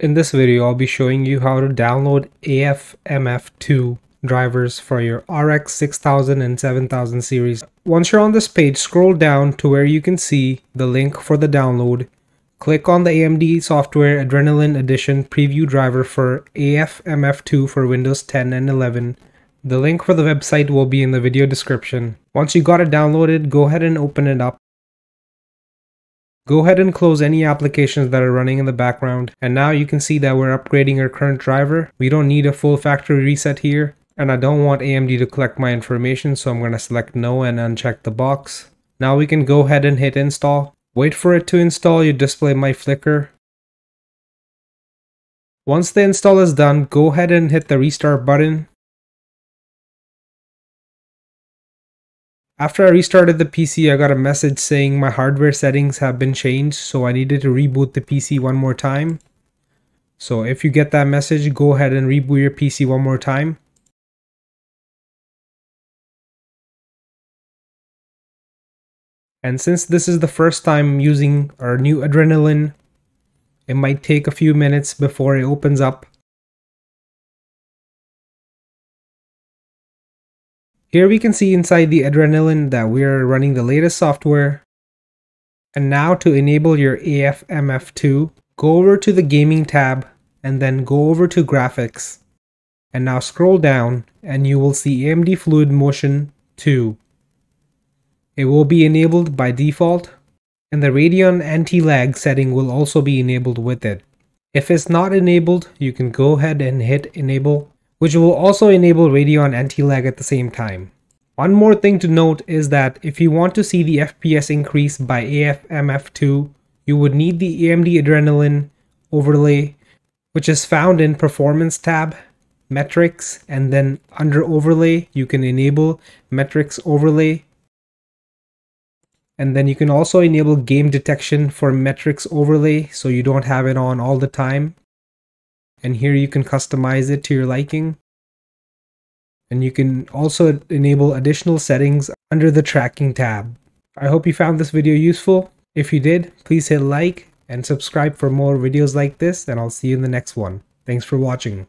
In this video, I'll be showing you how to download AFMF2 drivers for your RX 6000 and 7000 series. Once you're on this page, scroll down to where you can see the link for the download. Click on the AMD Software Adrenalin Edition preview driver for AFMF2 for Windows 10 and 11. The link for the website will be in the video description. Once you got it downloaded, go ahead and open it up. Go ahead and close any applications that are running in the background. And now you can see that we're upgrading our current driver. We don't need a full factory reset here. And I don't want AMD to collect my information, so I'm going to select no and uncheck the box. Now we can go ahead and hit install. Wait for it to install, your display might flicker. Once the install is done, go ahead and hit the restart button After I restarted the PC, I got a message saying my hardware settings have been changed, so I needed to reboot the PC one more time. So if you get that message, go ahead and reboot your PC one more time. And since this is the first time using our new Adrenalin, it might take a few minutes before it opens up. Here we can see inside the Adrenalin that we are running the latest software. And now to enable your AFMF2, go over to the gaming tab and then go over to graphics. And now scroll down and you will see AMD Fluid Motion 2. It will be enabled by default and the Radeon anti-lag setting will also be enabled with it. If it's not enabled, you can go ahead and hit enable which will also enable Radeon anti-lag at the same time. One more thing to note is that if you want to see the FPS increase by AFMF2, you would need the AMD Adrenalin overlay, which is found in Performance tab, Metrics, and then under Overlay, you can enable Metrics Overlay. And then you can also enable game detection for Metrics Overlay so you don't have it on all the time and here you can customize it to your liking. And you can also enable additional settings under the tracking tab. I hope you found this video useful. If you did, please hit like and subscribe for more videos like this and I'll see you in the next one. Thanks for watching.